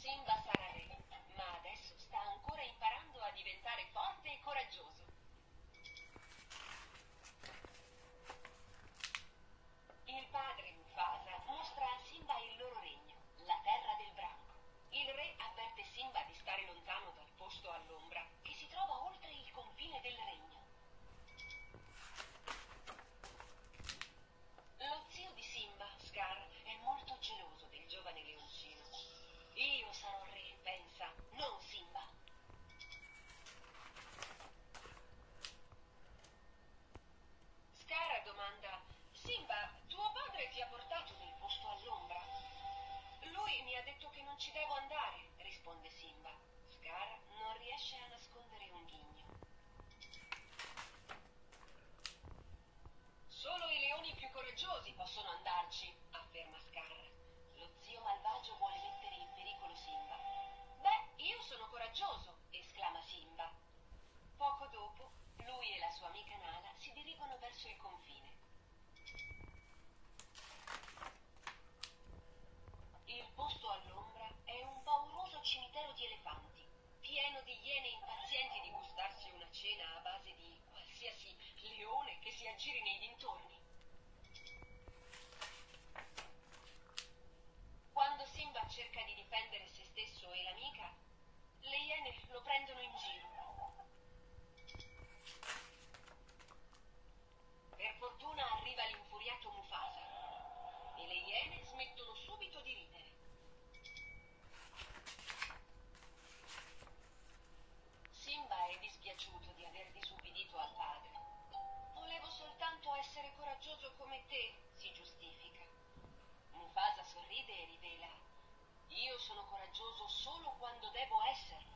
Simba sarà re, ma adesso sta ancora imparando a diventare forte e coraggioso. Il padre Mufasa mostra a Simba il loro regno, la terra del branco. Il re avverte Simba di stare lontano dal posto all'ombra che si trova oltre il confine del regno. domanda Simba, tuo padre ti ha portato nel posto all'ombra? Lui mi ha detto che non ci devo andare, risponde Simba. Scar non riesce a nascondere un ghigno. Solo i leoni più coraggiosi possono andarci, afferma Scar. Lo zio malvagio vuole mettere in pericolo Simba. Beh, io sono coraggioso, esclama Simba. Poco dopo, lui e la sua amica Nala si dirigono verso il confine. Si aggiri nei dintorni. Quando Simba cerca di difendere se stesso e l'amica, le iene lo prendono in giro. Per fortuna arriva l'infuriato Mufasa e le iene smettono subito di ridere. Coraggioso solo quando devo esserlo.